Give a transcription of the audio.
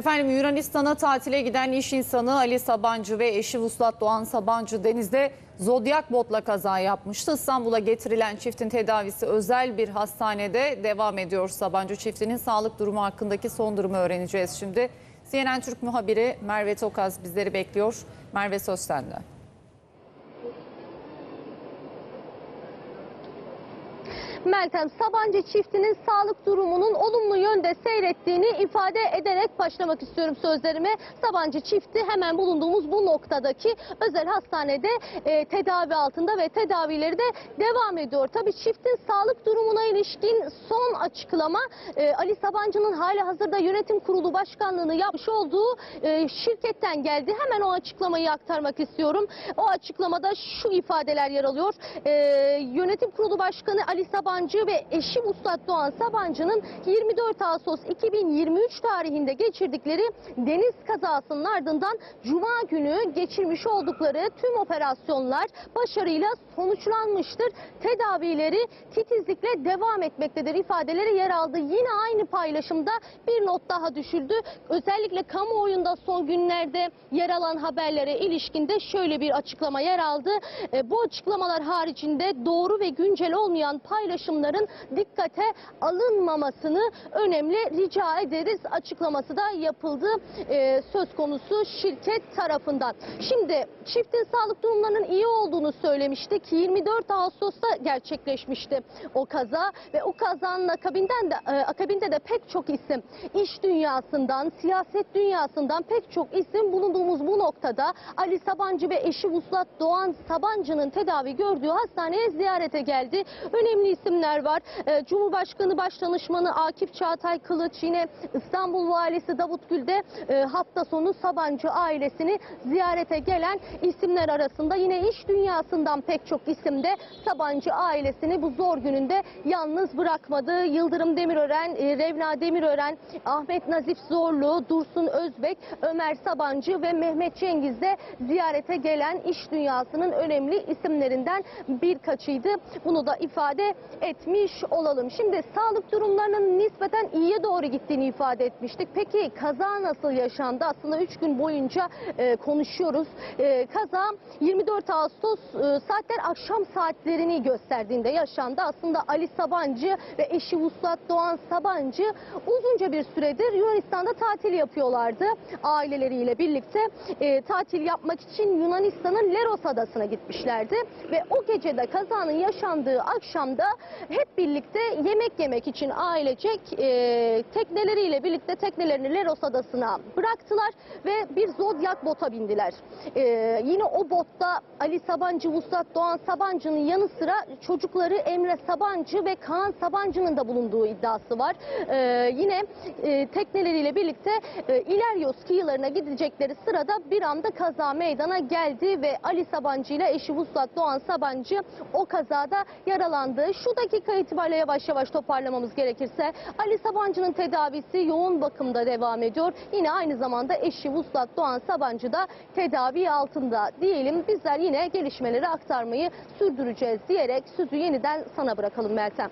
Efendim Yunanistan'a tatile giden iş insanı Ali Sabancı ve eşi Vuslat Doğan Sabancı denizde zodyak botla kaza yapmıştı. İstanbul'a getirilen çiftin tedavisi özel bir hastanede devam ediyor. Sabancı çiftinin sağlık durumu hakkındaki son durumu öğreneceğiz şimdi. CNN Türk muhabiri Merve Tokaz bizleri bekliyor. Merve söz. Meltem Sabancı çiftinin sağlık durumunun olumlu yönde seyrettiğini ifade ederek başlamak istiyorum sözlerime. Sabancı çifti hemen bulunduğumuz bu noktadaki özel hastanede e, tedavi altında ve tedavileri de devam ediyor. Tabii çiftin sağlık durumuna ilişkin son açıklama e, Ali Sabancı'nın hali hazırda yönetim kurulu başkanlığını yapmış olduğu e, şirketten geldi. Hemen o açıklamayı aktarmak istiyorum. O açıklamada şu ifadeler yer alıyor. E, yönetim kurulu başkanı Ali Sabancı ve eşi Vuslat Doğan Sabancı'nın 24 Ağustos 2023 tarihinde geçirdikleri deniz kazasının ardından Cuma günü geçirmiş oldukları tüm operasyonlar başarıyla sonuçlanmıştır. Tedavileri titizlikle devam etmektedir ifadeleri yer aldı. Yine aynı paylaşımda bir not daha düşüldü. Özellikle kamuoyunda son günlerde yer alan haberlere ilişkinde şöyle bir açıklama yer aldı. E, bu açıklamalar haricinde doğru ve güncel olmayan paylaşımların dikkate alınmamasını önemli rica ederiz açıklaması da yapıldı e, söz konusu şirket tarafından. Şimdi çiftin sağlık durumlarının iyi olduğunu söylemiştik. 24 Ağustos'ta gerçekleşmişti o kaza ve o kazanın akabinden de e, akabinde de pek çok isim iş dünyasından, siyaset dünyasından pek çok isim bulunduğumuz bu noktada Ali Sabancı ve eşi Vuslat Doğan Sabancı'nın tedavi gördüğü hastaneye ziyarete geldi. Önemli isimler var. E, Cumhurbaşkanı Başdanışmanı Akif Çağatay Kılıç yine İstanbul Valisi Davut Gül de e, hafta sonu Sabancı ailesini ziyarete gelen isimler arasında yine iş dünyasından pek çok isim de Sabancı ailesini bu zor gününde yalnız bırakmadı. Yıldırım Demirören, e, Revna Demirören, Ahmet Nazif Zorlu, Dursun Özbek, Ömer Sabancı ve Mehmet Cengiz de ziyarete gelen iş dünyasının önemli isimlerinden birkaçıydı. Bunu da ifade etmiş olalım. Şimdi sağlık durumlarının nispeten iyiye doğru gittiğini ifade etmiştik. Peki kaza nasıl yaşandı? Aslında 3 gün boyunca e, konuşuyoruz. E, kaza 24 Ağustos e, saatler akşam saatlerini gösterdiğinde yaşandı. Aslında Ali Sabancı ve eşi Vuslat Doğan Sabancı uzunca bir süredir Yunanistan'da tatil yapıyorlardı. Aileleriyle birlikte e, tatil yapmak için Yunanistan'ın Leros adasına gitmişlerdi. Ve o gecede kazanın yaşandığı akşamda hep birlikte yemek yemek için ailecek e, tekneleriyle birlikte teknelerini Leros adasına bıraktılar ve bir zodyak bota bindiler. E, yine o botta Ali Sabancı, Vuslat Doğan Sabancı'nın yanı sıra çocukları Emre Sabancı ve Kaan Sabancı'nın da bulunduğu iddiası var. E, yine e, tekneleriyle birlikte e, İleryos kıyılarına gidecekleri sırada bir anda kaza meydana geldi ve Ali Sabancı ile eşi Vuslat Doğan Sabancı o kazada yaralandı. Şu dakika itibariyle yavaş yavaş toparlamamız gerekirse Ali Sabancı'nın tedavisi yoğun bakımda devam ediyor. Yine aynı zamanda eşi Vuslat Doğan Sabancı da tedavi altında diyelim. Bizler yine gelişmeleri aktarmayı sürdüreceğiz diyerek sözü yeniden sana bırakalım Meltem.